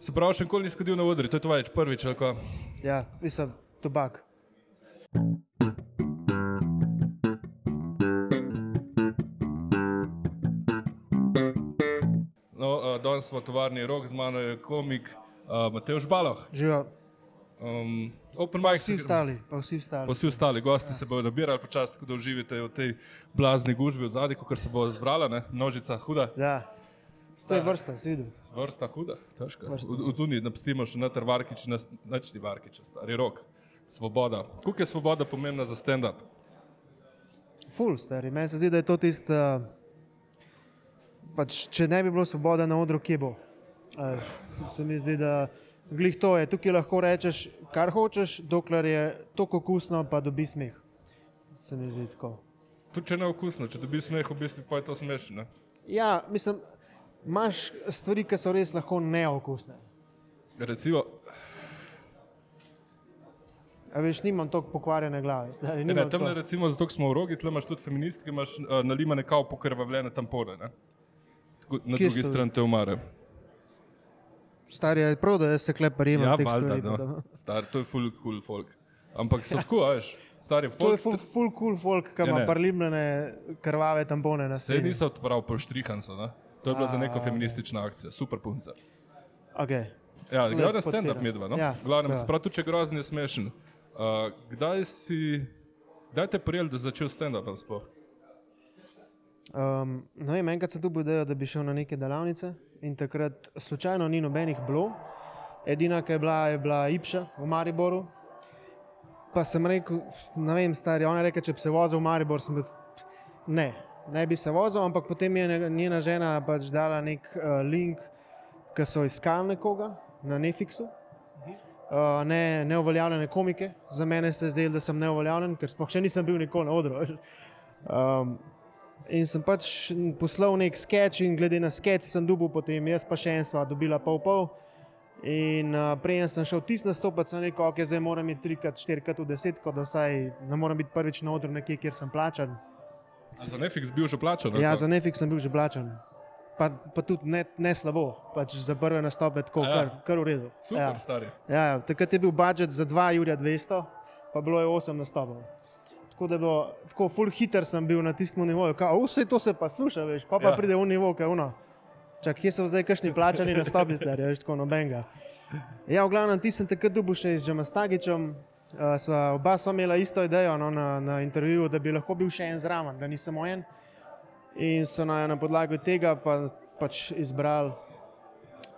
Se pravi, še nikoli nisi kadil na odri, to je tvoje prvič? Ja, mislim, tobak. No, uh, danes smo tovarni rok, z mano je komik uh, Matej Žbaloh. Živijo Um, open mic, vsi ostali, pa vsi ostali. Pa vsi ostali gosti se bodo nabirali počasi, tako da uživite v tej blazni gužvi v zadnji, ker se bo zbrala, ne? množica huda, Ja, to je vrsta, si videl. vrsta huda, težka. V Tuni napustimo še noter Varkič, nas- načni Varkič, stari rok, svoboda. Koliko je svoboda pomembna za stand-up? Ful, stari. Meni se zdi, da je to tisto. Pač, če ne bi bilo svoboda na odru, kje bo? Se mi zdi, da glih to je. Tukaj lahko rečeš, kar hočeš, dokler je to okusno, pa dobi smeh. Se mi zdi tako. Tudi če ne okusno, če dobiš smeh, v bistvu pa je to smešno. ne? Ja, mislim, imaš stvari, ki so res lahko neokusne. Recimo, A veš, nimam tako pokvarjene glave. Stari, ne, tam ne recimo, zato smo v rogi, tle imaš tudi feministke, imaš uh, nalimane kao pokrvavljene tampone. Ne? Tako, na Kje drugi so? strani te umare. Stari je prav, da se kleparim. Ja, teh valjda, no. da- Star, to je full cool folk. Ampak so tako, veš, stari To je folk. full, full cool folk, ki Ja, ima ne. parlimljene krvave tampone na Se sebi. niso odpravili po štrihancu, ne? To je bila za neko A, feministična akcija, super punca. Okay. Ja, Lep gledaj stand-up medva, no? Ja, Glavnem, ja. se pravi, tudi če grozen, je smešen. Uh, kdaj si, kdaj te prijel, da začel stand-up sploh? Um, no, vem, enkrat sem tu bil, da bi šel na neke delavnice in takrat slučajno ni nobenih bilo. Edina, ki je bila, je bila Ipša v Mariboru. Pa sem rekel, ne vem, stari, ona je rekla, če bi se vozil v Maribor, sem bil, ne, ne bi se vozil, ampak potem je njena žena pač dala nek uh, link, ki so iskali nekoga na Netflixu. Uh, ne, neuveljavljene komike, za mene se je zdelo, da sem neuveljavljen, ker sploh še nisem bil nikoli na odru. Um, In sem pač poslal nek sketch, in glede na sketch sem dobil, potem jaz pa še en sva dobila pol pol. In uh, prej sem šel tisti nastopati, sem rekel, ok, zdaj moram iti trikrat, štirikrat v desetko, da vsaj ne morem biti prvič na odru nekje, kjer sem plačan. A za Netflix bil že plačan? Ja, za Netflix sem bil že plačan. Pa, pa tudi ne, ne slabo, pač za prve nastope tako, Ja. kar, kar v redu. Super, Ja. stari. Ja, ja, takrat je bil budžet za 2 Jurja 200, pa bilo je 8 nastopov. Tako da je bilo, tako full hiter sem bil na tistem nivoju, kao, vse to se pa sluša, veš, pa, pa Ja. pride v nivo, kaj ono. Čak, kje so zdaj kakšni plačani nastopi, stari, veš, tako nobenega. Ja, v glavnem, ti sem takrat dobil še z Džamastagičem, uh, sva, oba sva imela isto idejo no, na, na intervjuju, da bi lahko bil še en zraven, da ni samo en. In so na, na podlagi tega pa, pač izbrali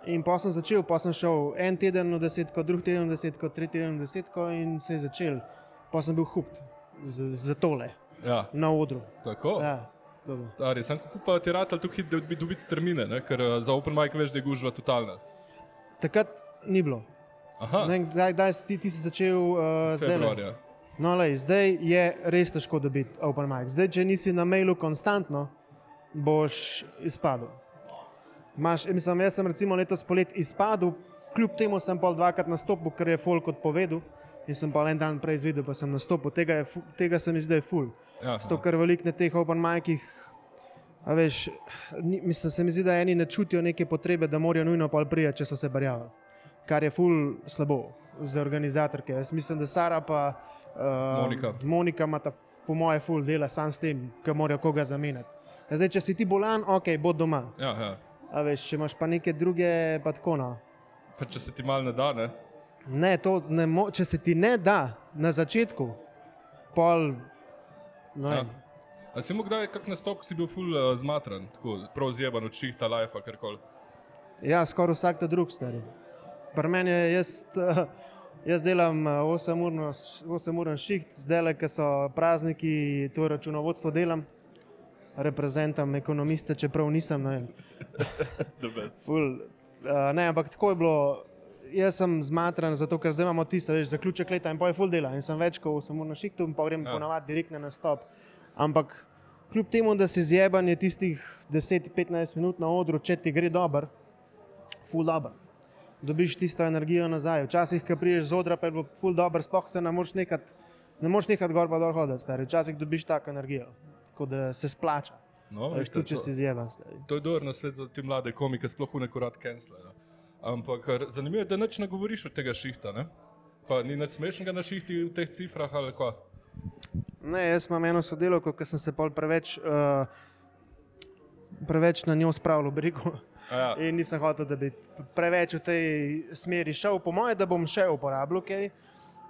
In pa sem začel, pa sem šel en teden v desetko, drugi teden v desetko, tretji teden v desetko in se je začel. Pa sem bil hupt za, tole Ja, na odru. tako. Ja. Stari, sem kako pa ti rad ali tukaj, da bi dobiti termine, ne? ker uh, za open mic veš, da je gužva totalna. Takrat ni bilo. Ne Kdaj, kdaj si ti, ti si začel uh, zdaj? februarja. No, lej, zdaj je res težko dobiti open mic. Zdaj, če nisi na mailu konstantno, boš izpadel. Maš, mislim, jaz sem recimo letos polet izpadel, kljub temu sem pa dvakrat nastopil, ker je folk odpovedal. In sem pa en dan prej izvedel, pa sem nastopil. Tega, je, tega se mi da je ful. Ja, Zato, ker veliko na teh open micih, a veš, ni, mislim, se mi zdi, da eni ne čutijo neke potrebe, da morajo nujno pol priti, če so se barjali. Kar je ful slabo za organizatorke. Jaz mislim, da Sara pa uh, Monika. Monika ima ta, po moje ful dela sam s tem, ker morajo koga zamenjati. Ja, Zdaj, če si ti bolan, ok, bod doma. ja, ja. A veš, če imaš pa neke druge, pa tako no. Pa če se ti mal ne da, ne? Ne, to ne mo če se ti ne da na začetku, pol. No, Ja. A si mu kdaj kak nastop, si bil full uh, zmatran, tako prav zjeban od šihta, life, karkoli? Ja, skoraj vsak ta drug stari. Pri meni je jaz, eh, jaz delam 8-uren šiht, zdaj le, ker so prazniki, to računovodstvo delam, reprezentam ekonomiste, čeprav nisem. Ne, ful, uh, ne, ampak tako je bilo. Jaz sem zmatran, zato ker zdaj imamo tisto, veš, zaključek leta in pa je full dela in sem več kot 8 ur na šihtu in pa grem Ja. ponavadi direkt na nastop. Ampak kljub temu, da si zjeban, je tistih 10-15 minut na odru, če ti gre dobro, full dobro. Dobiš tisto energijo nazaj. Včasih, ko priješ z odra, pa je bilo full dobro, sploh se ne moreš nekat, ne moreš nekat gor pa dol hoditi, stari. Včasih dobiš tako energijo, tako da se splača. No, vidite, tudi če to- si stari. To je dober nasvet za te mlade komike, sploh v neko rad cancelajo. Ampak zanimivo je, da nič ne govoriš od tega šihta. Ne? Pa, ni nič smešnega na šihti v teh cifrah ali kaj. Ne, jaz imam eno sodelovko, ki sem se pol preveč, uh, preveč na njo spravil. A Ja. In nisem hotel, da bi preveč v tej smeri šel. Po mojem, da bom še uporabljal kaj,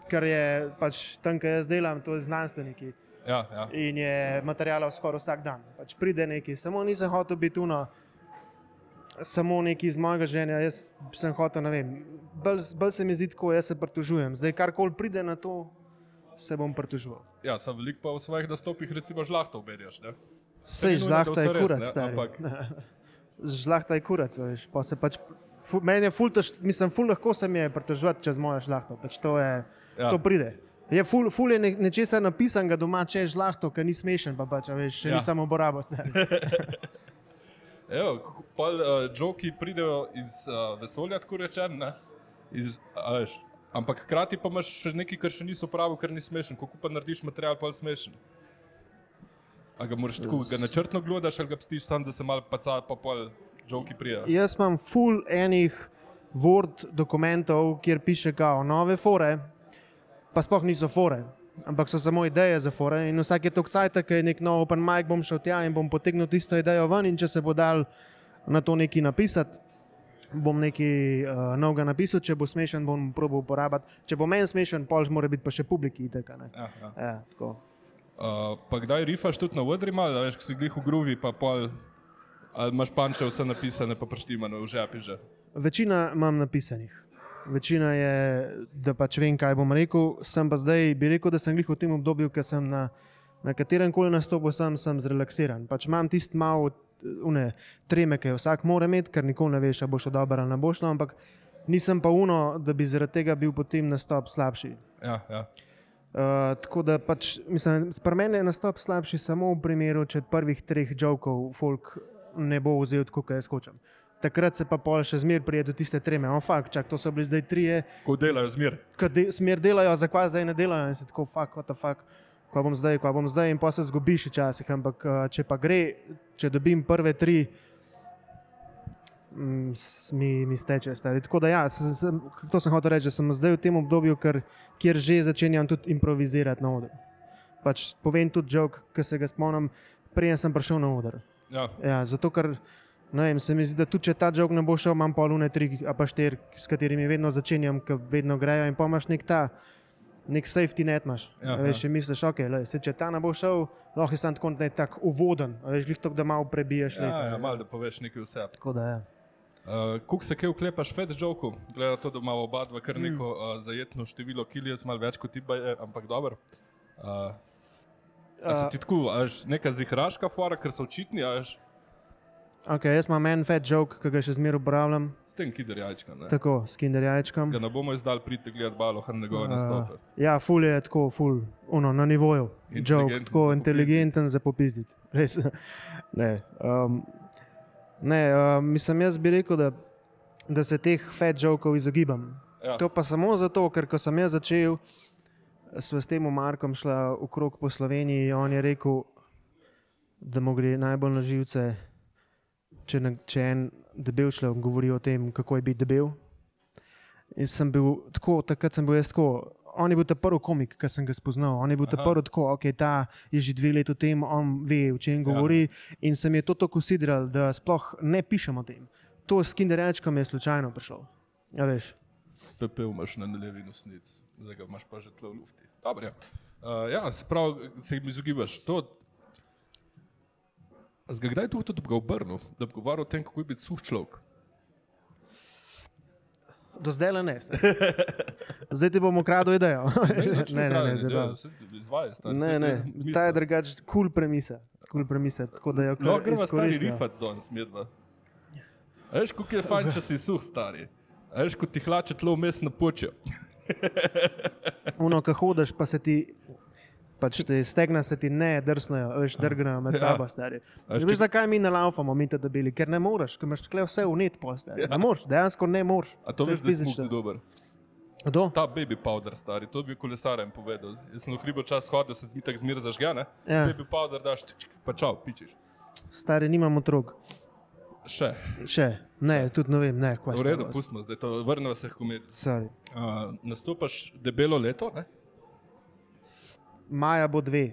ker je pač tam, kjer jaz delam, to je znanstveniki. Ja, ja. In je materijalov skoraj vsak dan. Pač pride neki, samo nisem hotel biti tuno. Samo neki iz mojega življenja, jaz sem hotel, ne vem, bolj, bolj se mi zdi tako, jaz se pritožujem. Zdaj, karkoli pride na to, se bom pritoževal. ja sem velik pa v svojih nastopih, recimo, žlahto obedjaš. Ne? Sej žlahta vse je kurac, ne, stari. ampak- Žlahta je kurac, veš. Pa pač, fu, meni je ful, tež, mislim, ful lahko se mi je pritoževati čez mojo žlahto. Pač to, je, Ja. to pride. Je ful, ful je ne, nečesa napisanega doma, če je žlahto, ker ni smešen, pa pač, veš, še Ja. ni samo uporabo. stari. Evo, kako- pol uh, pridejo iz uh, vesolja, tako veš, ampak hkrati pa imaš še nekaj, kar še niso pravi, ker ni smešen. Kako pa narediš material, pa je smešen? A ga moraš tako, ga načrtno gledaš ali ga pstiš sam, da se malo paca, pa pol joki prijajo. Jaz imam ful enih Word dokumentov, kjer piše kao nove fore, pa sploh niso fore. Ampak so samo ideje za fore. In vsak je to cajt, ki je nek nov open mic, bom šel tja in bom potegnil tisto idejo ven. In če se bo dal na to nekaj napisati, bom nekaj uh, novega napisal, če bo smešen, bom probil uporabiti. Če bo meni smešen, pol mora biti pa še publiki. Itek, a ne. Ja, ja. ja, tako. Uh, pa kdaj rifaš tudi na vodri, malo, da veš, ko si glih v gruvi, pa pol, ali imaš panče vse napisane, pa prštimano v žepi že. Večina imam napisanih. Večina je, da pač vem, kaj bom rekel. Sem pa zdaj, bi rekel, da sem glih v tem obdobju, ker sem na, na katerem koli nastopu sem, sem zrelaksiran. Pač imam tisti malo une, treme, ki jo vsak mora imeti, ker nikoli ne veš, ali bo šlo dobro ali ne bo šlo, ampak nisem pa uno, da bi zaradi tega bil potem nastop slabši. Ja, ja. Uh, tako da pač, mislim, pri meni je nastop slabši samo v primeru, če prvih treh žovkov folk ne bo vzel kot jaz hočem. Takrat se pa pol še zmeraj prije do tiste treme. O, fakt, čak, to so bili zdaj trije, Ko delajo zmer. ki de, smer delajo, zakaj zdaj ne delajo in se tako, fakt, what the fuck. Ko bom zdaj, ko bom zdaj, in pa se zgubiš včasih. Ampak uh, če pa gre, če dobim prve tri, mi, mi steče stari. Tako da, ja, sem, sem, to sem hotel reči, da sem zdaj v tem obdobju, ker, kjer že začenjam tudi improvizirati na odru. Pač povem tudi žog, ki se ga spomnim, preden sem prišel na oder. Ja. Ja, zato, ker vem, se mi zdi, da tudi če ta žog ne bo šel, imam polune tri, a pa štiri, s katerimi vedno začenjam, ki vedno grejo in pa imaš nek ta. Nek safety net imaš. Ja, Ja, veš, ja. misliš, okay, lej, se, če ta ne bo šel, lahko je sam tako uvoden, a veš, glih to, da malo prebiješ. Ja, leta, ja, malo da poveš nekaj vse. Tako da je. Uh, Kuk se kaj vklepaš fed joku, glede na to, da ima oba dva kar neko uh, zajetno število kiljev, malo več kot ti, je, ampak dobro. Uh, Uh, ti tako, a veš, neka zihraška fora, ker so očitni, a veš, okay, jaz imam en fat joke, ki ga še zmeraj uporabljam, s tem kider jajčka. Ne? tako s kinder jajčkom. Ga ne bomo izdal priti gledati balo, na njegove nastope. ja, ful je tako, ful, uno, na nivoju. Joke, tako za inteligenten za popizditi. Res. ne, um, ne um, mislim, jaz bi rekel, da, da se teh fat jokov izogibam. Ja. To pa samo zato, ker ko sem jaz začel, sva s tem Markom šla okrog po Sloveniji. On je rekel, da mu gre najbolj na živce, če, ne, če en debel človek govori o tem, kako je biti debel. In sem bil tako, takrat sem bil jaz tako. On je bil ta prvi komik, ki sem ga spoznal. On je bil ta Aha. prvi tako, ok, ta je že dve leti v tem, on ve, o čem govori. Ja. In sem je to tako usidral, da sploh ne pišem o tem. To s kinderjačkom je slučajno prišel. Ja, veš. Pepel imaš na levi nosnic, zdaj ga imaš pa že tle v lufti. Dobro, ja. Uh, ja, se pravi, se jim izogibaš. To, a zga kdaj to tudi ga obrnil, da bi govoril o tem, kako je biti suh človek? Do zdaj le ne. Zdaj ti bomo ukradli idejo. ne, ne, ne. Izvajaj, stari. ne, ne. Ta je drugač kul cool premisa. Cool premisa, tako da jo Lahko kar gremo stari izkoristijo. rifat danes, medva. Veš, kako je fajn, če si suh, stari. Veš, ko ti hlače tlo vmes napočijo. Uno, ko hodiš, pa se ti. Pač te stegna se ti ne drsnejo, veš, drgnejo med Ja. sabo, stari. A veš, zakaj mi ne laufamo, mi te debeli? Ker ne moreš, ker imaš tukaj vse unet postati. Ne moreš, dejansko ne moreš. A to je veš, je fizično. dober. Kdo? Ta baby powder, stari, to bi kolesarjem povedal. Jaz sem v hribo čas hodil, se mi tako zmer zažgane. Ja. Baby powder daš, čik, čik, pa čau, pičiš. Stari, nimam otrok. Še. Še, ne, tudi ne vem, ne, kaj V redu, pustimo zdaj to, vrnemo se k komediji. Sorry. Uh, nastopaš debelo leto, ne? Maja bo dve.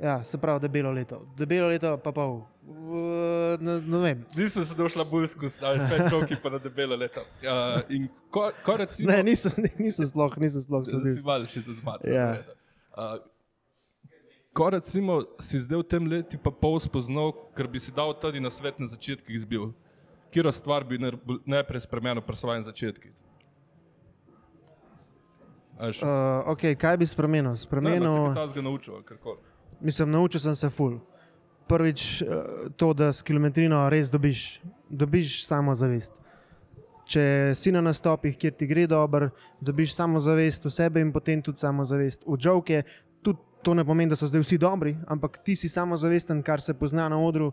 Ja, se pravi, debelo leto. Debelo leto pa pol. Uh, ne, ne vem. Nisem se došla bolj skozi, ali pa čovki pa na debelo leto. Uh, ko, ko recimo, Ne, nisem, nisem sploh, nisem sploh da si sedel. malo še tudi zmagal. Ja. Uh, ko recimo si zdaj v tem letu pa pol spoznal, ker bi si dal tudi na svet na začetkih izbil, kjer stvar bi najprej spremenil pri svojih začetkih. Uh, Uh, okay, kaj bi spremenil? ne, Spremenil, ga tazga naučil, karkoli. mislim, naučil sem se ful. Prvič uh, to, da s kilometrino res dobiš, dobiš samozavest. Če si na nastopih, kjer ti gre dobro, dobiš samozavest v sebe in potem tudi samozavest v žovke. Tudi to ne pomeni, da so zdaj vsi dobri, ampak ti si samozavesten, kar se pozna na odru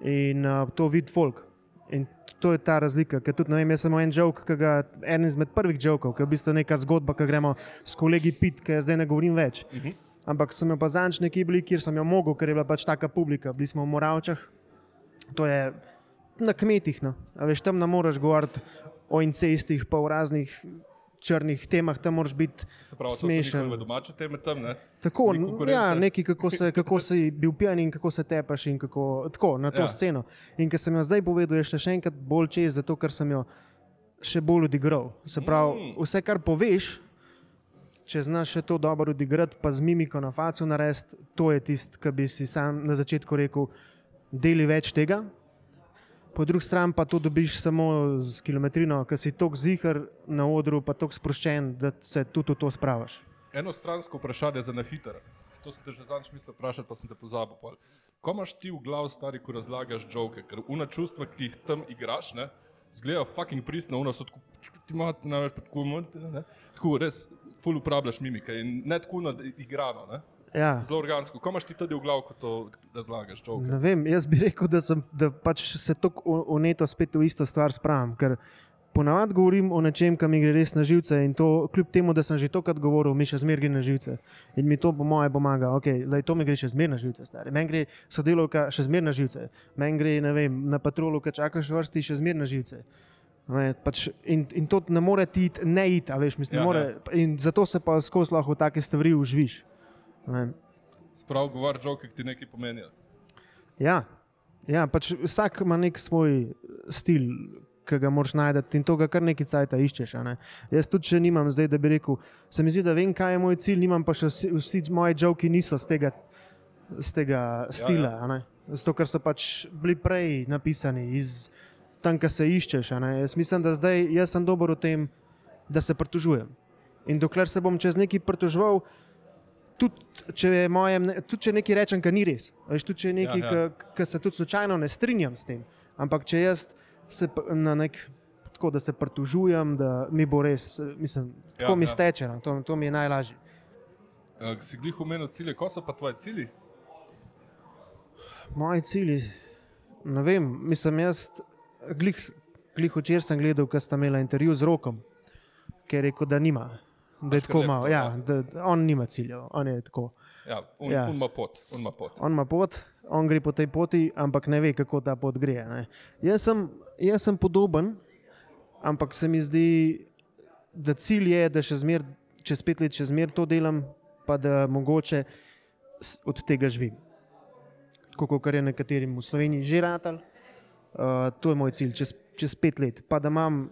in uh, to vidi folk. In to je ta razlika. Ker tudi, vem, jaz sem en žovk, ki ga en izmed prvih žovkov, ki je v bistvu neka zgodba, ki gremo s kolegi pit, ki zdaj ne govorim več. Uh -huh. Ampak sem jo pa zanč nekje bili, kjer sem jo mogel, ker je bila pač taka publika. Bili smo v Moravčah, to je na kmetih. No. A veš, tam ne moreš govoriti o incestih, pa o raznih črnih temah, tam moraš biti pravi, smešen. njihove domače teme tam, ne? Tako, ja, nekaj, kako, se, kako si bil pijan in kako se tepaš, in kako, tako na to ja. sceno. In ker sem jo zdaj povedal, je šla še enkrat bolj čez, zato ker sem jo še bolj odigral. Se pravi, Mm. vse, kar poveš, če znaš še to dobro odigrati, pa z mimiko na facu narediti, to je tisto, kar bi si sam na začetku rekel, deli več tega. Po drugi strani pa to dobiš samo z kilometrino, ker si tako zihar na odru, pa tako sproščen, da se tudi v to spravaš. Eno stransko vprašanje za na hitro. To sem te že zadnjič mislil vprašati, pa sem te pozabil. pol. Ko imaš ti v glavu stari, ko razlagaš žoke, ker una čustva, ki jih tam igraš, ne, zgledajo fucking pristno, una so tako, ti imate največ tako, ne, tako res, ful uporabljaš mimike in ne tako na igrano, ne, Ja. zelo organsko. Ko imaš ti tudi v glavu, ko to razlagaš žoke? Ne vem, jaz bi rekel, da, sem, da pač se tako uneto spet v isto stvar spravim. Ker ponavadi govorim o nečem, kar mi gre res na živce in to, kljub temu, da sem že tokrat govoril, mi še zmeraj gre na živce. In mi to po moje pomaga. Okay, lej, to mi gre še zmeraj na živce, stari. Meni gre sodelovka še zmeraj na živce. Meni gre vem, na patrolu, ki čakaš v vrsti, še zmeraj na živce. Ne, pač, in, in to ne more ti ne iti, veš, mislim, Ja, ja, more, in zato se pa skozi lahko take stvari užviš. Sprav govor žoke, ki ti nekaj pomenijo. Ja, ja pač vsak ima nek svoj stil, ki ga moraš najti in to kar nekaj cajt iščeš. Ne? Jaz tudi še nimam zdaj, da bi rekel, se mi zdi, da vem, kaj je moj cilj, nimam pa še vsi, vsi moji žoki niso z tega, z tega stila. a ne. Zato, ker so pač bili prej napisani iz tam, kjer se iščeš. Jaz mislim, da zdaj jaz sem dober v tem, da se pritožujem. In dokler se bom čez neki pritoževal, tudi če, je moje, tudi če nekaj rečem, kar ni res. Veš, tudi če je nekaj, Ja, ja, ja. ja. ki se tudi slučajno ne strinjam s tem. Ampak če jaz se na nek tako, da se pritožujem, da mi bo res, mislim, tako Ja, ja, mi ja. steče, no, to, to mi je najlažje. Uh, si glih omenil cilje, ko so pa tvoji cilji? Moji cilji, ne vem, mislim, jaz, glih, glih včeraj sem gledal, ko sta imela intervju z rokom, ki je rekel, da nima. Da je tako malo, ja, da, on nima ciljev, on je tako. Ja, on, Ja. on ima pot, on ima pot. On ima pot, on gre po tej poti, ampak ne ve, kako ta pot gre. Ne. Jaz sem, jaz sem podoben, ampak se mi zdi, da cilj je, da še zmer, čez pet let še zmer to delam, pa da mogoče od tega živim. Tako kot je nekaterim v Sloveniji že ratal. Uh, to je moj cilj, čez, čez pet let. Pa da imam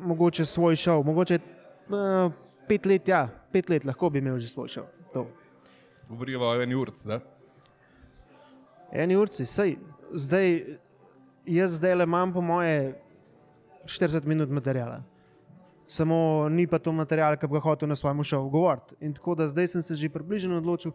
mogoče svoj šov, mogoče uh, pet let, ja, pet let lahko bi imel že svoj šov. To. Govorijo o eni urci? Eni urci, sej, zdaj, jaz zdaj le imam, po moje, 40 minut materijala. Samo ni pa to material, ki bi ga hotel na svojem šovu govoriti. In tako da zdaj sem se že približno odločil,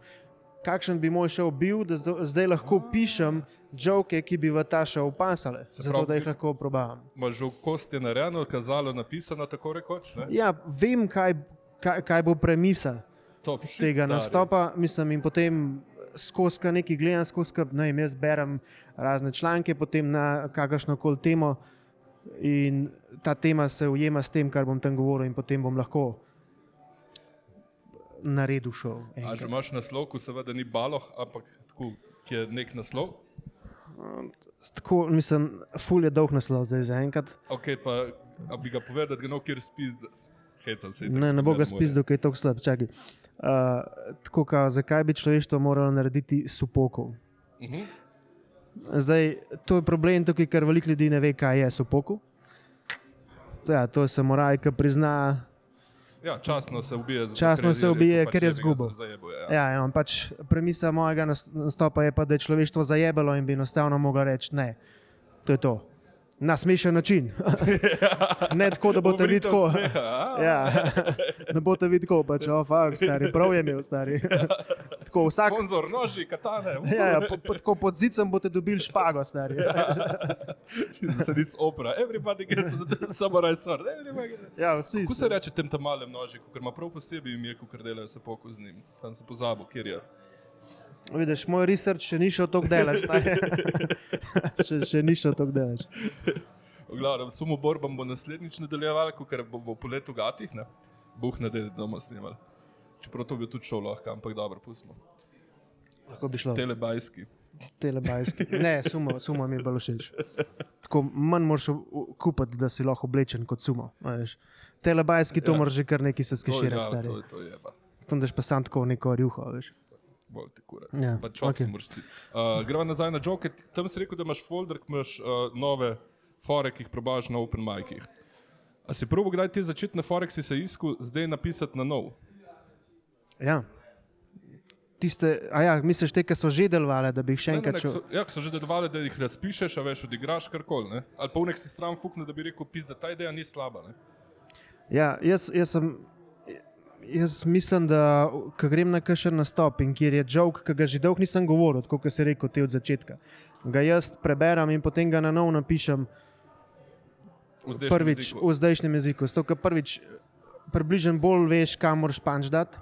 kakšen bi moj šov bil, da zdaj, lahko pišem žoke, ki bi v ta šov pasale, Se zato pravi, da jih lahko probavam. Že v kosti narejeno, kazalo, napisano, tako rekoč. Ne? Ja, vem, kaj, kaj, kaj bo premisel. Top tega stari. nastopa, mislim, in potem skozi kaj nekaj gledam, skozi ne vem, jaz berem razne članke, potem na kakršno koli temo in ta tema se ujema s tem, kar bom tam govoril, in potem bom lahko naredil šov. A že imaš naslov, ko seveda ni baloh, ampak tako, ki je nek naslov. Tako, mislim, ful je dolg naslov zdaj za enkrat. Ok, pa bi ga povedal, da ga no kjer spis. Hecam se. Ne, ne bo ga spizdel, ker je tako slab. Čakaj. Uh, tako, ka, zakaj bi človeštvo moralo narediti supokov? Uh -huh. Zdaj, to je problem tukaj, ker veliko ljudi ne ve, kaj je supokov. Ja, to je samuraj, ki prizna. Ja, časno se ubije, Časno se ubije, pač ker je zajebo, Ja. Ja, ja, pač premisa mojega nas- nastopa je pa, da je človeštvo zajebalo in bi enostavno mogel reči ne. To je to. Na smešen način. ne tako, da boste videli tako. Ja, ne boste videli tako, pač, oh, fuck, stari, prav je imel, stari. tako, vsak, Sponzor, noži, katane. ja, ja, po, po, tako pod zicem boste dobili špago, stari. Se nis opera. Everybody gets the samurai sword. Everybody gets... ja, vsi. Kako se reče tem tam malem noži, ker ima prav posebej ime, ko delajo se poko z njim. Tam se pozabo, kjer je. Vidiš, moj research še ni šel tako delaš, še, še ni šel tako delaš. V glavnem, sumo borbam bo naslednjič nadaljeval, ker bo, bo po letu gatih, ne? Buh ne da doma snimal. Čeprav to bi tudi šel lahko, ampak dobro, pustimo. Lahko bi šlo. Telebajski. Telebajski. Ne, sumo, sumo mi je bolj všeč. Tako manj moraš kupiti, da si lahko oblečen kot sumo. veš. Telebajski to Ja. ja. moraš že kar neki se To, skeširati, ja, stari. to, to je pa. Tam daš pa sam tako neko rjuho, veš. Bolj ti kurac. Ja, Pa čop okay. si moraš ti. Uh, greva nazaj na joke. Tam si rekel, da imaš folder, ki imaš uh, nove fore, ki jih probaš na open micih. A si prvo kdaj te začetne fore, si se iskal, zdaj napisati na nov? Ja. Tiste, a ja, misliš te, ki so že delovali, da bi jih še Ne, enkrat so, ja, ki so že delovali, da jih razpišeš, a veš, odigraš karkoli. ne. Ali pa v nek si stran fukne, da bi rekel, pis, da ta ideja ni slaba. Ne? Ja, jaz, jaz, sem, jaz mislim, da ko grem na kakšen nastop in kjer je žog, ki ga že dolgo nisem govoril, kot si rekel, te od začetka. Ga jaz preberem in potem ga na novo napišem V zdajšnjem prvič jeziku. v zdajšnjem jeziku. Zato, ker prvič približno bolj veš, kam moraš panč dati.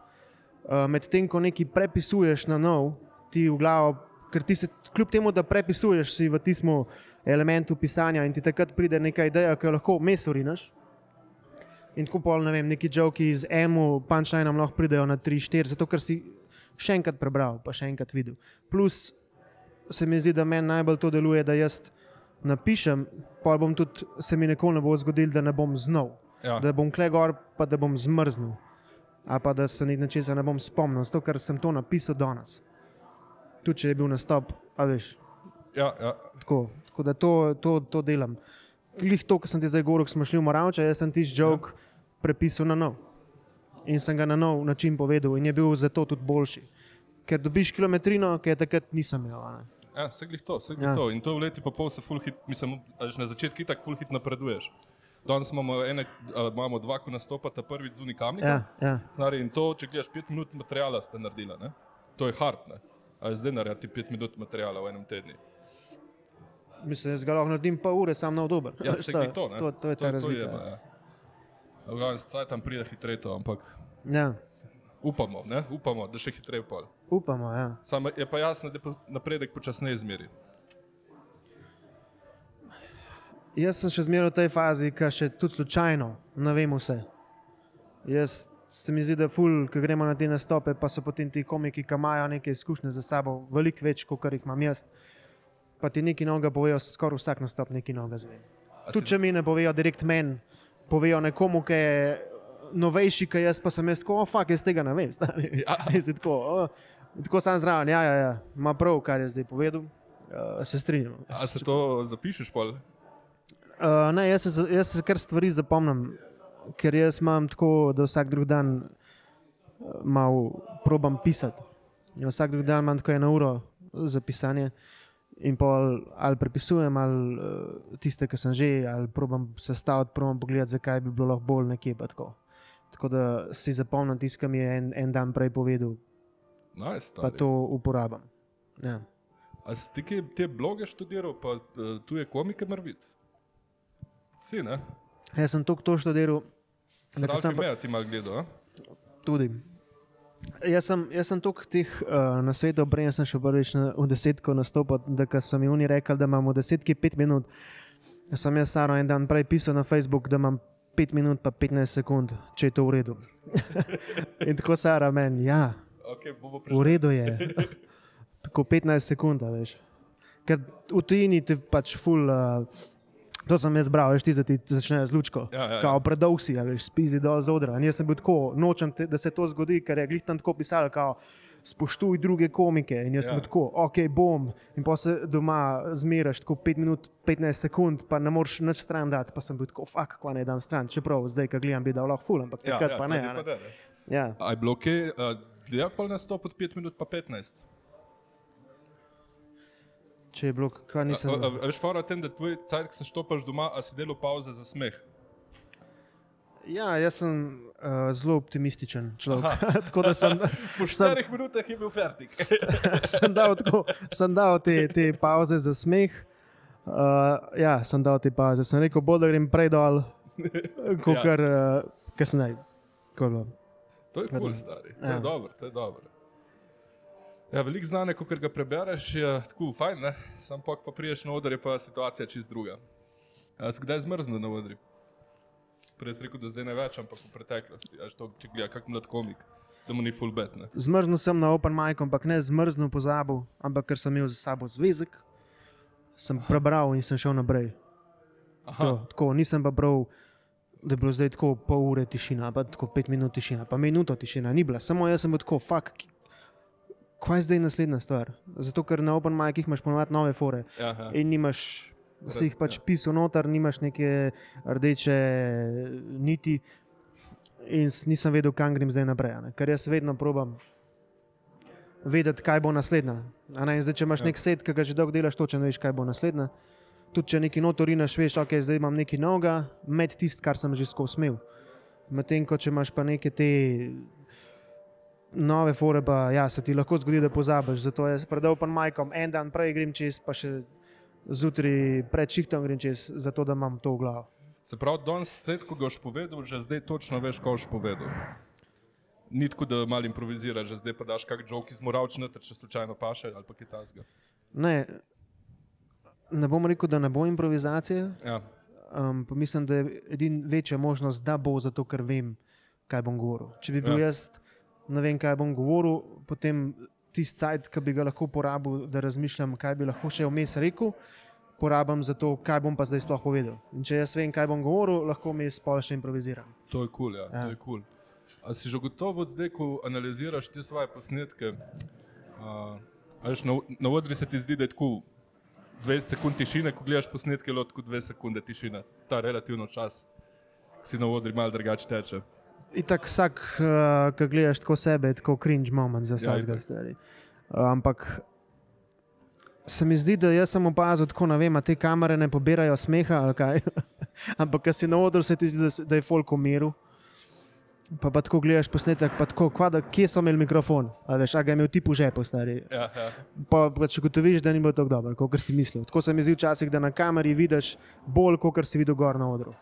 Uh, Medtem ko nekaj prepisuješ na nov, ti v glavo, ker ti se kljub temu, da prepisuješ si v tistem elementu pisanja in ti takrat pride neka ideja, ki jo lahko vmes urinaš. In tako pol, ne vem, neki žoki iz emu, punchline lahko pridejo na 3-4, zato ker si še enkrat prebral, pa še enkrat videl. Plus se mi zdi, da meni najbolj to deluje, da jaz napišem, pa bom tudi, se mi nikoli ne bo zgodilo, da ne bom znal, Ja. da bom kle gor, pa da bom zmrznil, ali pa da se ni nečesa ne bom spomnil, zato ker sem to napisal danes. Tudi če je bil nastop, a veš, Ja, ja. tako, tako da to, to, to delam. Glih to, kar sem ti zdaj govoril, smo šli v Moravče, jaz sem tisti žog ja. prepisal na nov. In sem ga na nov način povedal, in je bil zato tudi boljši. Ker dobiš kilometrino, ki je takrat nisem imel. ne. Ja, vse glih to, vse glih Ja. to. In to v leti pa pol se full hit, mislim, že na začetku tako full hit napreduješ. Danes imamo, ene, imamo dva, ko nastopata prvič z unikamnikom. Ja, ja. Znari, in to, če gledaš pet minut materijala, ste naredili. Ne? To je hard. Ne? A je zdaj narediti pet minut materijala v enem tednu. Mislim, da ga lahko naredim pol ure, sam na dober. Ja, vse glih to. Ne? to, to je ta razlika. Je, pa, ja. V glavnem, zdaj tam pride hitreje to, ampak ja. upamo, ne? upamo, da še hitreje pol. Upamo, ja. Samo je pa jasno, da je napredek počasneje izmeri. Jaz sem še zmeraj v tej fazi, ki še tudi slučajno ne vem vse. Jaz se mi zdi, da ful, ko gremo na te nastope, pa so potem ti komiki, ki imajo neke izkušnje za sabo, veliko več, kot jih imam jaz. Pa ti neki noga povejo, skoraj vsak nastop neki noga zveni. A Tudi če mi ne povejo direkt meni, povejo nekomu, ki je novejši, kot jaz, pa sem jaz tako, oh, fuck, jaz tega ne vem. stari." Ja. Tako, oh, tako sam zraven, ja, ja, ja, ima prav, kar je zdaj povedal, uh, se strinjam. A se to zapišeš pol? Uh, ne, jaz se, jaz se kar stvari zapomnim, ker jaz imam tako, da vsak drug dan uh, malo probam pisati. Vsak drug dan imam tako eno uro za pisanje. In pol ali prepisujem, ali uh, tiste, ki sem že, ali probam sestaviti, probam pogledati, zakaj bi bilo lahko bolj nekje. Tako. tako da si zapomnim tisto, kar mi je en, en dan prej povedal, Nice, pa to uporabljam. Ja. A si ti te bloge študiral, pa uh, tuje komike mora biti? Si, ne? Jaz sem to študiral, da sem pa- me, ti mal gledal, a? Tudi. Jaz sem, jaz sem toliko teh uh, na svetu, prej sem šel prvič na, v desetko nastopati, da mi oni rekli, da imamo v desetki pet minut. Sem jaz Saro en dan prej pisal na Facebook, da imam 5 minut pa 15 sekund, če je to v redu. In tako Sara meni, ja, Okay, v redu je. Tako 15 sekund, veš. ker v tujini ti pač ful. Uh, To sem jaz bral, veš, ti za ti začnejo z lučko. Ja, ja, ja. Kao predolg si, a veš, spizi dol z odra. In jaz sem bil tako, nočem, te, da se to zgodi, ker je glih tam tako pisal, kao, spoštuj druge komike. In jaz ja. sem Ja. tako, ok, bom. In pa se doma zmeraš tako 5 minut, 15 sekund, pa ne moreš nič stran dati. Pa sem bil tako, fuck, kva ne dam stran. Čeprav zdaj, ko gledam, bi dal lahko ful, ampak Ja, takrat ja, pa ne. a pa ne. da, ne. Ja. A je bilo kaj, uh, dlje pa nastop od 5 minut pa 15? Če je bilo, kva nisem. A Veš, fora tem, da tvoj cajt, ko se štopaš doma, a si delal pauze za smeh. Ja, jaz sem uh, zelo optimističen človek. Tako da sem, Po sem, 4 minutah je bil fertik. sem dal, tako, sem dal te, te pauze za smeh. Uh, ja, sem dal te pauze. Sem rekel, bolj da grem prej dol, kot Ja. kar uh, kasneje. Tako je bilo. To je kul, cool, stari. To je Ja. dobro, to je dobro. Ja, veliko znane, ko ga prebereš, je tako fajn, ne? sam pa, pa priješ na oder, je pa situacija čist druga. Si kdaj zmrznil na odri? Prej si rekel, da zdaj ne več, ampak v preteklosti. A to, če gleda, kak mlad komik, da mu ni full bet. Ne? Zmrznil sem na Open Mic, ampak ne zmrznil pozabil, ampak ker sem imel za sabo zvezek, sem prebral in sem šel naprej. To, tako, nisem pa bral, da je bilo zdaj tako pol ure tišina, pa tako pet minut tišina, pa minuto tišina, ni bila. Samo jaz sem bil tako, fuck, kaj je zdaj naslednja stvar? Zato, ker na Open Micih imaš ponovadi nove fore ja. in nimaš. Si jih pač ja. pisal noter, nimaš neke rdeče niti, in nisem vedel, kam grem zdaj naprej. Ne? Ker jaz vedno probam vedeti, kaj bo naslednja. Zdaj, če imaš Ja. ja. nek set, ki ga že dolgo delaš, točno veš, kaj bo naslednja. Tudi če neki notorinaš, veš, ok, zdaj imam nekaj novega, med tisto, kar sem že skozi smel. Medtem ko če imaš pa neke te nove fore, pa ja, se ti lahko zgodi, da pozabiš. Zato jaz predal pa majkom, en dan prej grem čez, pa še zjutraj pred šihtom grem čez, zato da imam to v glavu. Se pravi, danes svet, ko ga boš povedal, že zdaj točno veš, kaj boš povedal. Ni tako, da malo improviziraš, že zdaj pa daš kak jok iz moralčne, če slučajno paše ali pa kaj tasga. Ne, ne bom rekel, da ne bo improvizacije. Ja. Um, mislim, da je edina večja možnost, da bo, zato ker vem, kaj bom govoril. Če bi bil ja. jaz, ne vem, kaj bom govoril, potem tisti cajt, ki bi ga lahko porabil, da razmišljam, kaj bi lahko še vmes rekel, porabim za to, kaj bom pa zdaj sploh povedal. In če jaz vem, kaj bom govoril, lahko mi sploh še improviziram. To je kul, cool, ja. Ja. To je cool. A si že gotovo zdaj, ko analiziraš te svoje posnetke, a, veš, na, na odri se ti zdi, da je tako 20 sekund tišine, ko gledaš posnetke, tako 2 sekunde tišine. Ta relativno čas, ki si na odri malo drugače teče. In tako vsak, uh, ki gledaš tako sebe, je tako cringe moment za Ja, vsakega itak. stvari. Uh, ampak se mi zdi, da jaz sem opazil, tako ne vem, te kamere ne pobirajo smeha ali kaj. ampak, ko si na odru, se ti zdi, da, da je folk umiru. Pa, pa tako gledaš posnetek, pa tako, kva, da, kje so imeli mikrofon, a veš, a ga je imel ti po žepu, stari. Ja, ja. Pa, pa če gotoviš, da ni bilo tako dobro, kot si mislil. Tako se mi zdi včasih, da na kameri vidiš bolj, kot si videl gor na odru.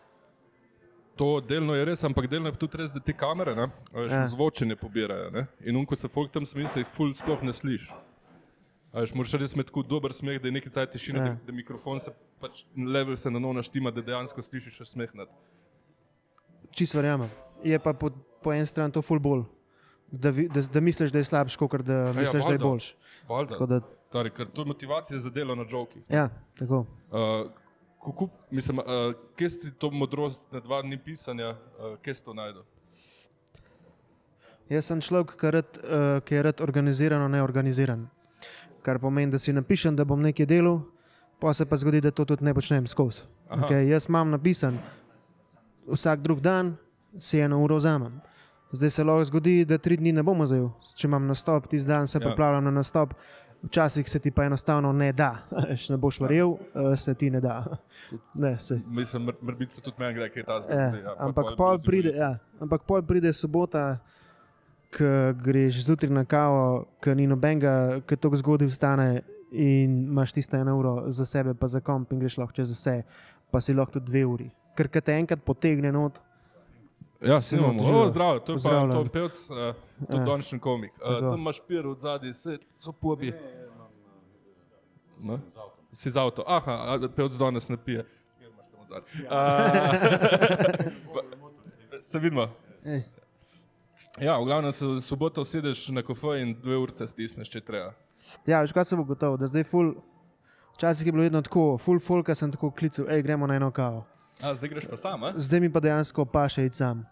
To delno je res, ampak delno je tudi res, da te kamere ne, Ja. zvočenje pobirajo. Ne? In unko se folk tam smeji, se jih ful sploh ne sliši. A Veš, moraš res imeti tako dober smeh, da je nekaj taj tišine, Ja. da, da mikrofon se pač level se na novo naštima, da dejansko slišiš še smeh. Nad. Čisto verjamem. Je pa po, po eni strani to full bolj. Da, vi- da, da misliš, da je slabš, kot da ja, misliš, da je boljš. Valjda. Tako Da, Tari, ker to je motivacija za delo na žoki. ja, tako. Uh, kako, mislim, uh, kje si to modrost na dva dni pisanja, uh, kje si to najdel? Jaz sem človek, ki, rad, uh, ki je rad organizirano neorganiziran. Kar pomeni, da si napišem, da bom nekaj delal, pa se pa zgodi, da to tudi ne počnem skozi. Okay, jaz imam napisan vsak drug dan, si eno uro vzamem. Zdaj se lahko zgodi, da tri dni ne bom vzel. Če imam nastop, tisti dan se Ja. ja. pripravljam na nastop, včasih se ti pa enostavno ne da. Veš, ne boš verjel, eh, se ti ne da. Ne, se. Mislim, mr- morbiti se tudi meni, kdaj kaj ta Ja, zgodi. ampak, pol pride, ja, ampak pol pride sobota, ko greš zjutraj na kavo, ko ni nobenega, ki to zgodi vstane in imaš tisto eno uro za sebe, pa za komp in greš lahko čez vse, pa si lahko tudi dve uri. Ker te enkrat potegne not, Ja, Sino, snimamo. živijo. O, zdravo, to je pa. Tom Pevc, uh, tudi Ja. dončni komik. Uh, Tako. tam imaš pir od zadaj, vse so pobi. No? Si z avto. Aha, Pevc danes ne pije. Uh, se vidimo. ej, Ja, v glavnem se v soboto usedeš na kofe in dve urce stisneš, če treba. ja, veš kaj se bo gotovo, da zdaj ful. Včasih je bilo vedno tako, full folk, sem tako klical, hej, gremo na eno kavo. A, zdaj greš pa sam, a? Zdaj mi pa dejansko paše iti sam.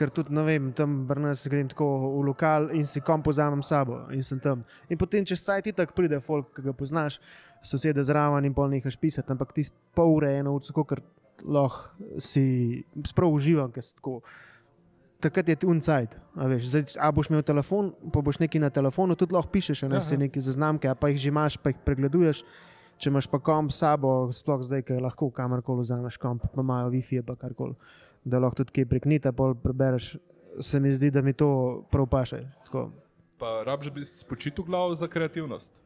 Ker tudi, ne vem, tam brnes grem tako v lokal in si kom pozamem sabo in sem tam. In potem čez cajt ti tako pride folk, ki ga poznaš, sosede zraven in pol nehaš pisati, ampak ti pol ure, eno uro, ker lahko si sprav uživam, ker si tako. Takrat je ti uncajt. A, veš, zdaj, a boš imel telefon, pa boš nekaj na telefonu, tudi lahko pišeš, ne si neke zaznamke, pa jih že imaš, pa jih pregleduješ. Če imaš pa komp s sabo, sploh zdaj, ki lahko kamorkoli vzameš komp, pa imajo Wi-Fi, pa karkoli, da lahko tudi kaj prek nita pol prebereš, se mi zdi, da mi to prav paše. Tako. Pa rabiš biti spočitu glavo za kreativnost.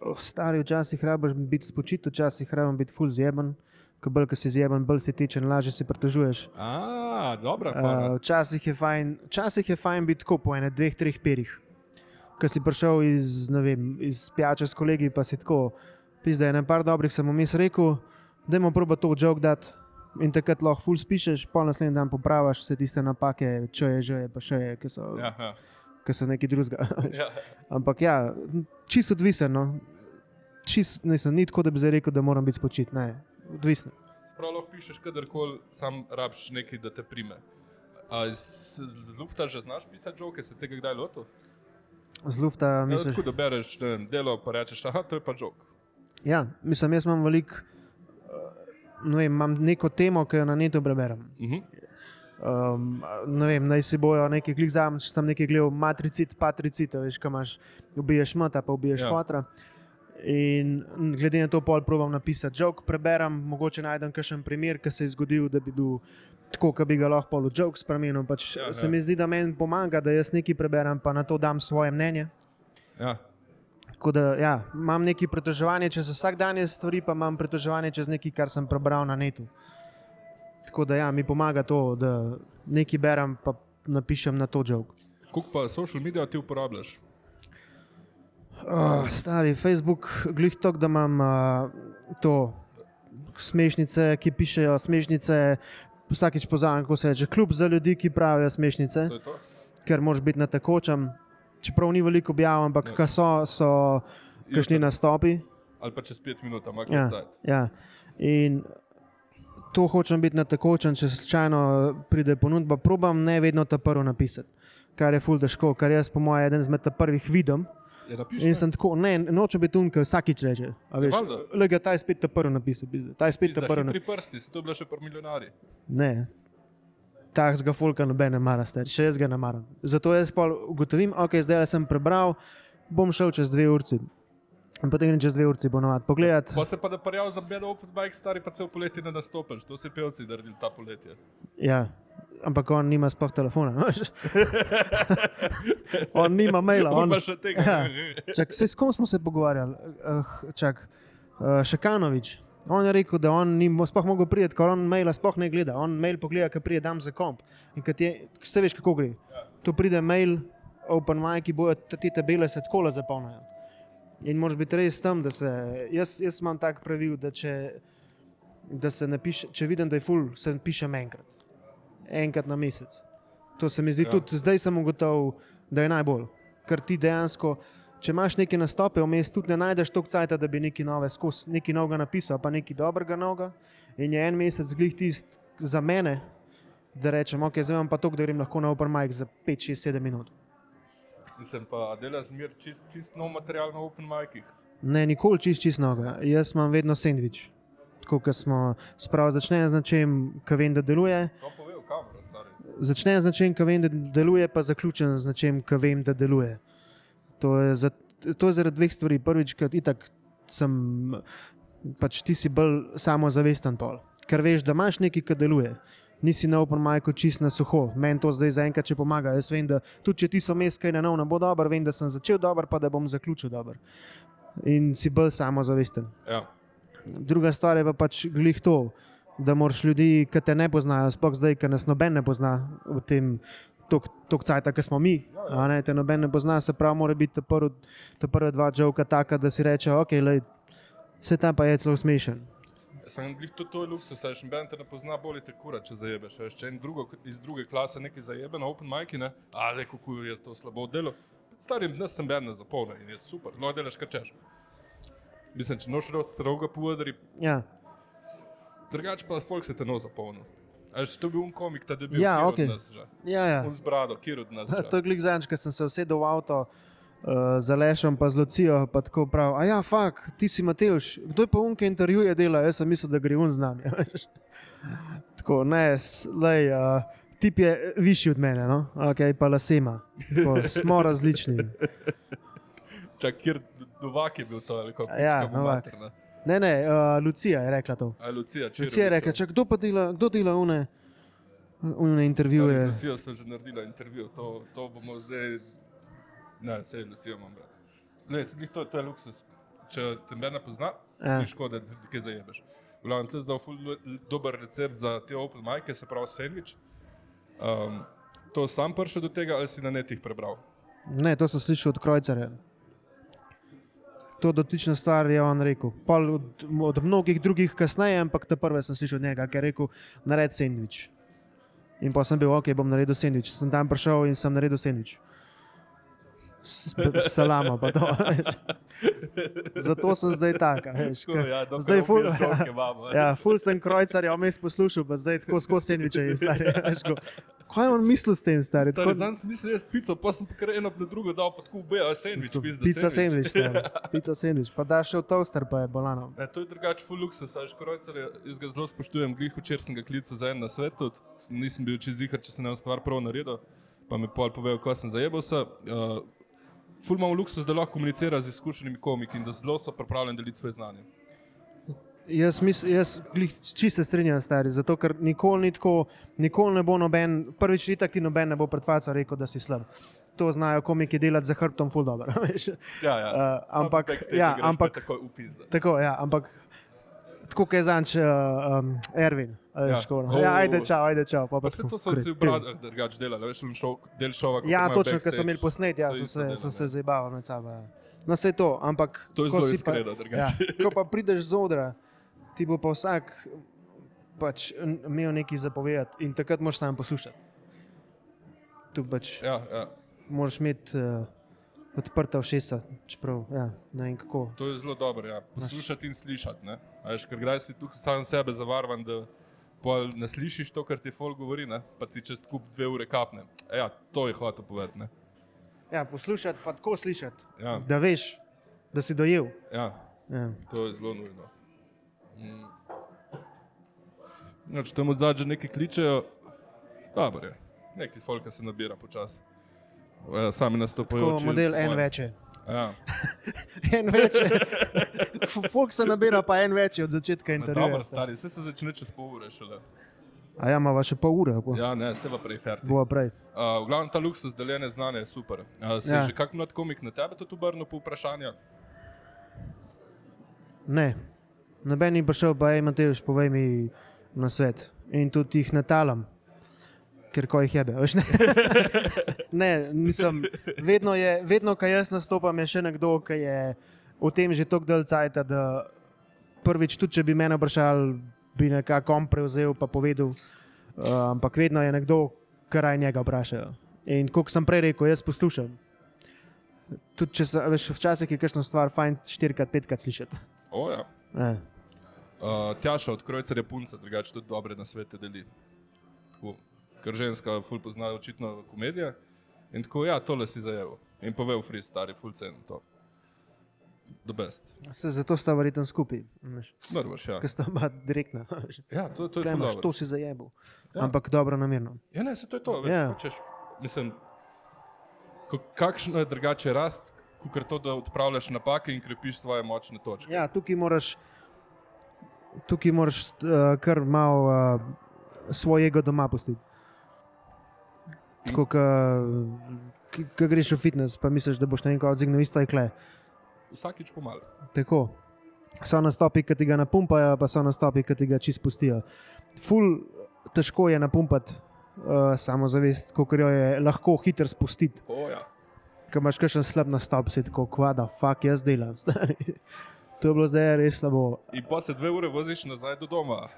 Oh, stari včasih rabiš biti spočit, včasih rabim biti full zjeben. Ko bolj ko si zjeben, bolj si tečen, lažje se pritožuješ. A, dobra, Uh, včasih, je fajn, včasih je fajn biti tako po ene, dveh, treh perih. Ko si prišel iz, ne vem, iz pijače s kolegi, pa si tako, pizda je en par dobrih, sem vmes rekel, da imamo proba to jog dati. In takrat lahko full spišeš, pol naslednji dan popraviš vse tiste napake, če je že, pa še je, ki so, ja. Ja, ki so neki drugega. ja. Ampak ja, čisto odvisen. No. Čist, nisem, ni tako, da bi zdaj rekel, da moram biti spočit. Ne, odvisno. Prav lahko pišeš kadarkoli, sam rabiš nekaj, da te prime. A iz z lufta že znaš pisati žoke, se tega kdaj lotil? Z lufta Ja, misliš. tako da bereš delo, pa rečeš, aha, to je pa žok. Ja, mislim, jaz imam veliko, ne vem, imam neko temo, ki jo na netu preberem. Mhm. Um, ne vem, naj si bojo neki klik zam, če sem nekaj gledal, matricit, patricit, veš, kam imaš, ubiješ mata, pa ubiješ Ja. ja. fotra. In glede na to, pol probujem napisati jok, preberem, mogoče najdem kakšen primer, ki se je zgodil, da bi bil tako, da bi ga lahko v jok spremenil. Pač Ja, ja, ja. se mi zdi, da meni pomaga, da jaz nekaj preberem, pa na to dam svoje mnenje. Ja. Tako da ja, imam neki pritoževanje čez vsakdanje stvari, pa imam pritoževanje čez nekaj, kar sem prebral na netu. Tako da ja, mi pomaga to, da nekaj berem, pa napišem na to žog. Koliko pa social medija ti uporabljaš? Oh, stari Facebook, glih to, da imam uh, to smešnice, ki pišejo smešnice. Vsakič pozavem, kako se reče, klub za ljudi, ki pravijo smešnice, To je to? ker moraš biti na tekočem. Čeprav ni veliko objav, ampak Ja. ja. so, so kakšni nastopi. Ali pa čez pet minut, ampak Ja. ja. Ja. In to hočem biti na tekočem, če slučajno pride ponudba, probam ne vedno ta prvo napisati, kar je ful težko, kar jaz po mojem eden izmed prvih vidim. Napiš, In sem tako, ne, nočem biti unka, vsakič reče. a veš, valjda. Le ga ta je spet ta prvo napisal, ta je spet ta Hitri napisal. prsti, si to bila še pri milijonarji. Ne. Takega folka noben ne mara, stari, še jaz ga ne maram. Zato jaz pa ugotovim, ok, zdaj sem prebral, bom šel čez dve urci. In potem grem čez dve urci ponovadi pogledat. Pa se pa da parjav za belo open bike, stari pa cel poletje ne nastopiš, to si pevci naredili ta poletje. Ja, ampak on nima sploh telefona. on nima maila. On pa še tega. Ja. čak, sej, s kom smo se pogovarjali? Uh, čak, uh, Šekanovič. On je rekel, da on ni sploh mogel priti, ker on maila sploh ne gleda. On mail pogleda, ki pride dam za komp. In je, vse veš, kako gre. Tu pride mail, open mic, ki bojo te tabele se tako zapolnijo. In moraš biti res tam, da se. Jaz, jaz imam tak pravil, da če, da se napiše, če vidim, da je full, se pišem enkrat. Enkrat na mesec. To se mi zdi Ja. tudi zdaj sem ugotovil, da je najbolj. Ker ti dejansko, če imaš neke nastope, vmes tudi ne najdeš toliko cajta, da bi nekaj nove skozi, nekaj novega napisal, pa nekaj dobrega novega. In je en mesec glih tist za mene, da rečem, ok, zdaj imam pa to, da grem lahko na open mic za 5, 6, 7 minut. Nisem pa dela zmer čist, čist nov material na open micih. Ne, nikoli čist, čist noga. Jaz imam vedno sendvič. Tako kot smo sprav začnejo z nečem, ki vem, da deluje. Začnejo z nečem, ki vem, da deluje, pa zaključim z nečem, ki vem, da deluje. To je, za, to je zaradi dveh stvari. Prvič, ker itak sem, pač ti si bolj samozavesten pol. Ker veš, da imaš nekaj, kar deluje. Nisi na open micu čist na suho. Meni to zdaj zaenkrat, če pomaga. Jaz vem, da tudi če ti so mes kaj na nov, ne bo dobro, vem, da sem začel dobro, pa da bom zaključil dobro. In si bolj samozavesten. Ja. Druga stvar je pa pač glih to, da moraš ljudi, ki te ne poznajo, sploh zdaj, ki nas noben ne pozna v tem tok cajt, ki smo mi, Ja, ja. a ne, te noben ne pozna, se pravi, mora biti ta prv, ta prva dva žovka taka, da si reče, ok, lej, vse tam pa je celo smešen. Sem glih to, to je luksus, saj še noben te ne pozna, bolje te kura, če zajebeš. Veš, če en drugo, iz druge klase nekaj zajebe na open mic, ne, a le kako je to slabo delo. Starim dnes sem ben ne zapolnil in je super, no delaš kar češ. Mislim, če noš rost stroga povodari, Ja, drugače pa folk se te no zapolnil. A že to bil un komik, ta debil, Ja, okej. od nas že. ja. ja. Un z brado, kjer od nas. To je glik zanč, ker sem se usedel v avto uh, za lešom, pa z Lucijo, pa tako prav. A ja, fuk, ti si Matejš, kdo je pa unke intervjuje dela, jaz sem mislil, da gre un z nami. tako, ne, lej, uh, tip je višji od mene, no? okay, pa lasema. Tako, smo različni. Čak, kjer Novak je bil to, ali kako Ja, Novak. Ne, ne, uh, Lucija je rekla to. A Lucija, če Lucija je rekla, čak, kdo pa dela, kdo dela une, une intervjuje. Z Lucijo sem že naredila intervju, to, to bomo zdaj. Ne, vse Lucijo imam rad. Ne, se to, to je luksus. Če te mene pozna, Ja. ni škoda, da ti kaj zajebeš. V glavnem, tle zdaj ful dober recept za te open majke, se pravi sandvič. Um, to sam prišel do tega, ali si na netih prebral? Ne, to sem slišal od Krojcarja. To dotična stvar je on rekel. Pol od, od mnogih drugih kasneje, ampak te prve sem slišal od njega, ki je rekel: naredi sendvič. In pa sem bil, ok, bom naredil sendvič. Sem tam prišel in sem naredil sendvič. S- s Salamo, pa to. Zato sem zdaj taka. Veš, Tako, ja, dokler zdaj ful, imamo, ja, ful sem krojcarja, vmes poslušal, pa zdaj tako skozi sendviče je ko- Kaj je on mislil s tem, stari? Stari, Tako- Zanj sem mislil jesti pico, pa sem kar eno na drugo dal, pa tako ubeja sandvič, To- pizda. Pica sendvič. Pica sendvič. Pa daš še v toaster, pa je bolano. Ne, to je drugače full luksus, veš, krojcer, jaz ga zelo spoštujem, glih včeraj sem ga klical za en na svet, tudi nisem bil čez zihar, če se ne stvar prav naredil, pa mi pol povedal, ko sem zajebal se. Uh, ful imam luksus, da lahko komunicira z izkušenimi komiki in da zelo so pripravljeni deliti svoje znanje. Jaz, mis, jaz čisto se strinjam, stari, zato ker nikoli ni tako, nikoli ne bo noben, prvič ni tako, ti noben ne bo pred faco rekel, da si slab. To znajo komiki delati za hrbtom, ful dobro. Ja, ja. Sam ampak- ja, ampak- Takoj upizda. tako, ja, ampak tako kot je zanč uh, um, Ervin. a Ja. Veš, ja. Ja, ajde, čau, ajde, čau. Pa, Pa pa se to so vsi v bradah drugače delali, veš, šov, del šova. Ja, točno, ker so imeli posnet, ja, se so se, so se zabavali med sabo. Ja. No, vse to, ampak To je zelo iskreno, Ja, drugače. ko pa prideš z odra, ti bo pa vsak pač imel nekaj zapovedati in takrat moraš samo poslušati. Tu pač ja. Ja, ja. moraš imeti uh, odprta ušesa, čeprav ja, ne vem kako. To je zelo dobro, ja. poslušati in slišati. ne. Veš, ker kdaj si tukaj sam sebe zavarovan, da pol ne slišiš to, kar ti folk govori, ne? pa ti čez kup dve ure kapne. E, ja, to je hotel povedati. ne. Ja, poslušati, pa tako slišati, Ja, da veš, da si dojel. ja, Ja. to je zelo nujno. Mm. No, če tam od zadnje nekaj kličejo, dobro je. Neki folk se nabira počasi. Ja, sami nastopajo. Model en več je. Ja. En več. Folk se nabira, pa en več od začetka No, Dobro, intervjuja. stari, vse se začne čez pol ure šele. A ja, ima še pol ure, bo, ja. Ne, se pa prej ferti. bo prej. Uh, v glavnem ta luksus deljene znanje je super. Uh, se Ja. ja. že kak mlad komik na tebe tudi obrnil po vprašanju? Ne, noben ni prišel, pa je Matejš, povej mi na svet. In tudi jih natalam, ker ko jih jebe. veš, Ne, ne nisem. Vedno, je, vedno, ko jaz nastopam, je še nekdo, ki je v tem že tako dolg cajt, da prvič, tudi če bi me vprašal, bi nekako on prevzel pa povedal. Uh, ampak vedno je nekdo, kar raj njega vprašajo. In kot sem prej rekel, jaz poslušam. Tudi če se, veš, včasih je kakšna stvar fajn štirikrat, petkrat slišati. O, ja. Ne. uh, Tjaša od Krojcerja punca, drugače tudi dobre na svete deli. Tako, ker ženska ful pozna očitno komedije. In tako, ja, tole si zajel. In pove v free stari, ful cen to. The best. Se zato sta verjetno skupaj, Normaš, ja. ker sta oba direktna. Ja, to, to je Premaš, to si zajebil. Ja. Ampak dobro namerno. Ja, ne, se to je to. Veš, Ja. hočeš, mislim, kakšno je drugače rast, kot to, da odpravljaš napake in krepiš svoje močne točke. Ja, tukaj moraš, tukaj moraš uh, kar malo uh, svoje ego doma pustiti. Tako, ki greš v fitness, pa misliš, da boš na enkrat odzignil isto ikle. Vsakič pomalo. Tako. So nastopi, ki ti ga napumpajo, pa so nastopi, ki ti ga čist pustijo. Ful težko je napumpati uh, samozavest, kot jo je lahko hitro spustiti. O, ja. Ko imaš kakšen slab nastop, si tako, kvada, fuck, jaz delam. stari." to je bilo zdaj res slabo. In pa se dve ure voziš nazaj do doma.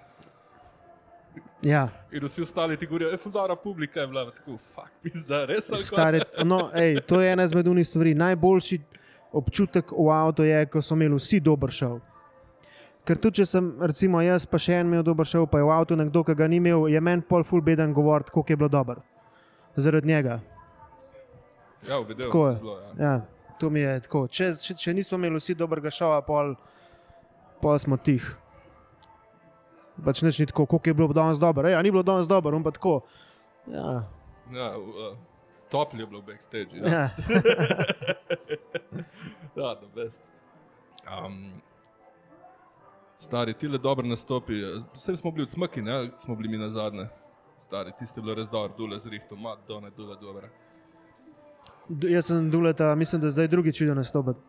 Ja, In vsi ostali ti govorijo, je fundara publika je bila tako, fuck, pizda, res ali kaj? stari, no, ej, to je ena izmed unih stvari. Najboljši, občutek v avtu je, ko so imeli vsi dober šov. Ker tudi, če sem, recimo, jaz pa še en imel dober šov, pa je v avtu nekdo, ki ga ni imel, je meni pol full beden govoriti, koliko je bilo dobro. Zaradi njega. Ja, v videu je. zelo. Ja. Ja, to mi je tako. Če, če, če nismo imeli vsi dobrega šova, pol, pol smo tih. Pač nič ni tako, koliko je bilo danes dobro. Ja, ni bilo danes dobro, on pa tako. Ja, Ja, uh, topli je bilo v backstage. Ja, ja. ja the best. Um, stari, ti le dobro nastopi. Vse smo bili odsmaki, ne? smo bili mi na zadnje. Stari, ti ste bili res dobro, dule z rihtom, mat, done, dule, dobro. D- Jaz sem duleta, mislim, da zdaj drugič videl nastopati.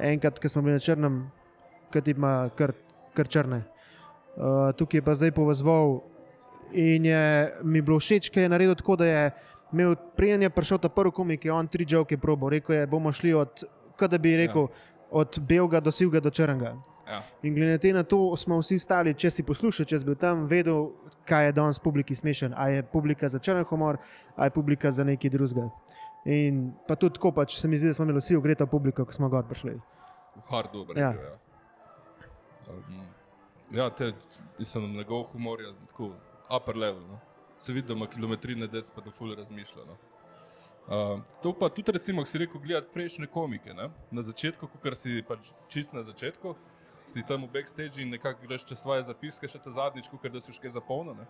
Enkrat, ko smo bili na črnem, ki ima kar, kar črne. Uh, tukaj je pa zdaj povezval in je mi bilo všeč, ker je naredil tako, da je imel prijem, je prišel ta prvi komik, je on tri žoke probo, rekel je, bomo šli od, kot da bi rekel, ja. od belega do sivega do črnega. Ja. In glede na to smo vsi stali, če si poslušal, če si bil tam, vedel, kaj je danes publiki smešen. A je publika za črn humor, a je publika za nekaj drugega. In pa tudi tako, pač se mi zdi, da smo imeli vsi ogreto publiko, ko smo gor prišli. hard dobro. Ja. Ja. Ja. Um, ja, te, mislim, njegov humor je tako upper level. No. Se vidi, da ima kilometrine, dec pa da ful razmišlja. No. Uh, to pa tudi, recimo, si rekel, gledati prejšnje komike. Ne? Na začetku, ko si pač čist na začetku, si tam v backstage in nekako greš čez svoje zapiske, še ta zadnjič, ker da si še kaj zapolnil.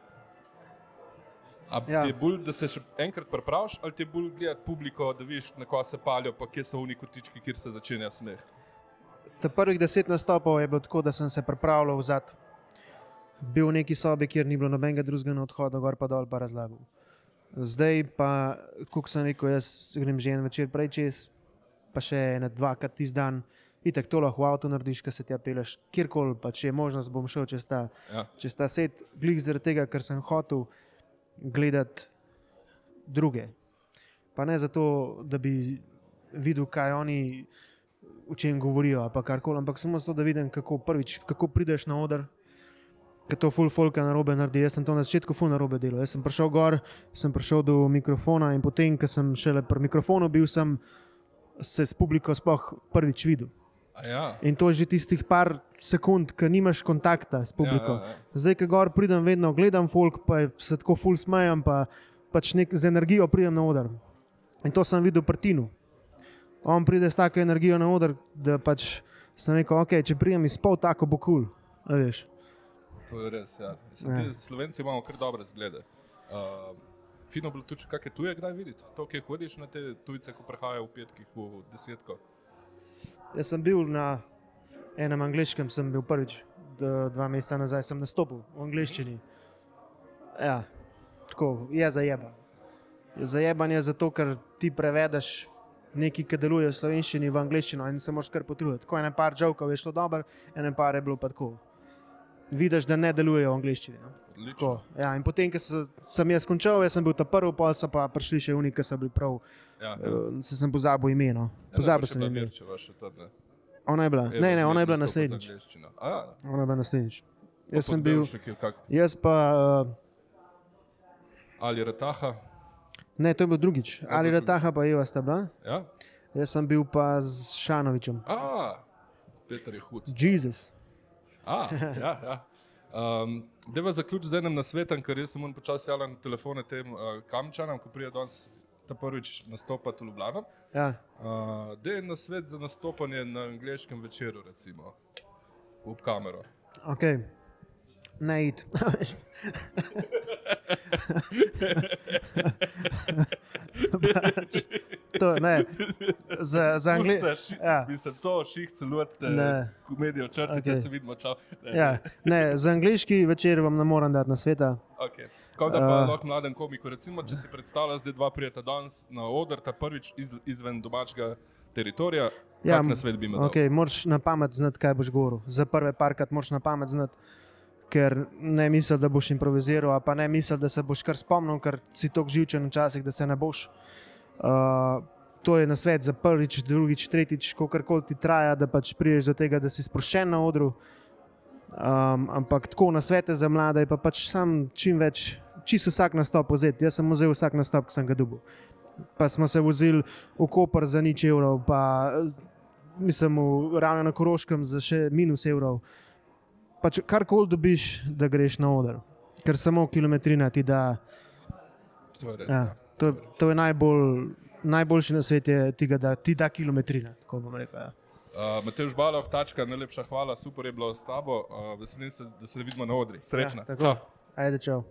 Ja. je bolj, da se še enkrat prepraviš, ali ti je bolj gledati publiko, da vidiš, na ko se palijo, pa kje so oni kotički, kjer se začenja smeh. Ta prvih deset nastopov je bilo tako, da sem se pripravljal vzad. Bil v neki sobi, kjer ni bilo nobenega drugega na odhodu, gor pa dol pa razlagal. Zdaj pa, kot sem rekel, jaz grem že en večer prej čez, pa še ena, dvakrat tisti dan. Itek to lahko v avtu narediš, ker se tja peleš, kjerkoli, pa če je možnost, bom šel čez ta, Ja. čez ta set, glih zaradi tega, ker sem hotel gledati druge. Pa ne zato, da bi videl, kaj oni o čem govorijo, karkoli, ampak samo zato, da vidim, kako prvič, kako prideš na oder. Ker to full folka na robe naredi. Jaz sem to na začetku full na robe delal. Jaz sem prišel gor, sem prišel do mikrofona in potem, ko sem šele pri mikrofonu bil, sem se s publiko sploh prvič videl. Ja. In to je že tistih par sekund, ki nimaš kontakta s publiko. Ja, ja, ja. Zdaj, ko gor pridem, vedno gledam folk, pa se tako ful smejem, pa pač nek, z energijo pridem na oder. In to sem videl pri Tinu. On pride s tako energijo na oder, da pač sem rekel, ok, če pridem iz pol, tako bo kul. Cool. To je res. Ja. Mislim, Ja. Slovenci imamo kar dobre zglede. Uh, fino bilo tudi, kakšne tuje kdaj videti. To, ki hodiš na te tujce, ko prihajajo v petkih, v desetko. Jaz sem bil na enem angliškem, sem bil prvič, d- dva meseca nazaj sem nastopil v angliščini. Ja, tako je zajeban. Je zajeban je zato, ker ti prevedeš nekaj, ki deluje v slovenščini, v angliščino in se moraš kar potruditi. Ko je ena par žovkov, je šlo dobro, ena par je bilo pa tako. Vidiš, da ne delujejo v angliščini. No? Tako, ja, in potem, ko se- sem jaz končal, jaz sem bil ta prvi, pa so pa prišli še oni, ki so bili prav. Ja, ja. Se sem pozabil ime. No. Pozabil sem ime. Ona je bila. Eva Ne, ne, ona je bila naslednjič. A Ja, Ona je bila naslednjič. pa Jaz sem bil, je jaz pa, uh, ali Rataha. Ne, to je bil drugič. bil Ali. Rataha pa Eva sta bila. Ja? Jaz sem bil pa z Šanovičem. A, Peter je hud. Jezus. A, ja, ja. Um, Deva zaključiti z enim nasvetom, ker jaz sem mu počasi javljal na telefone tem uh, kamčanom, ko pride danes ta prvič nastopati v Ljubljano. Ja. Uh, da je na svet za nastopanje na angliškem večeru, recimo, v kamero. Okay. Ne id. To, ne. Za, za angli... Ja. Mislim, to ših celotne Ne. komedijo črte, okay. Ki se vidimo. Čau. Ne, Ja. Ne, za angliški večer vam ne morem dati na sveta. Okay. Kot da pa Uh. uh, lahko mladen komiku, recimo, če si predstavljaš, da dva prijeta danes na oder, ta prvič iz, izven domačega teritorija, Ja, na svet bi imel. Okay, moraš na pamet znati, kaj boš govoril. Za prve parkrat moraš na pamet znati, ker ne misliš, da boš improviziral, pa ne misliš, da se boš kar spomnil, ker si tako živčen včasih, da se ne boš. Uh, to je na svet za prvič, drugič, tretjič, kako ti traja, da pač prideš do tega, da si sproščen na odru. Um, ampak tako na svete za mlade je pa pač sam čim več, čisto vsak nastop vzeti. Jaz sem vzel vsak nastop, ki sem ga dobil. pa smo se vozili v Koper za nič evrov, pa mislim, v- ravno na Koroškem za še minus evrov. Pač karkoli dobiš, da greš na oder, ker samo kilometrina ti da. To je res. Ja, to, je- to je najbolj, najboljši na svetu, je tega, da ti da kilometrina. Tako bom rekel. Ja. Uh, Matež Baloh, tačka, najlepša hvala, super je bilo s tabo. Uh, veselim se, da se vidimo na odri. Srečno. Ja, tako. Ajde, čau.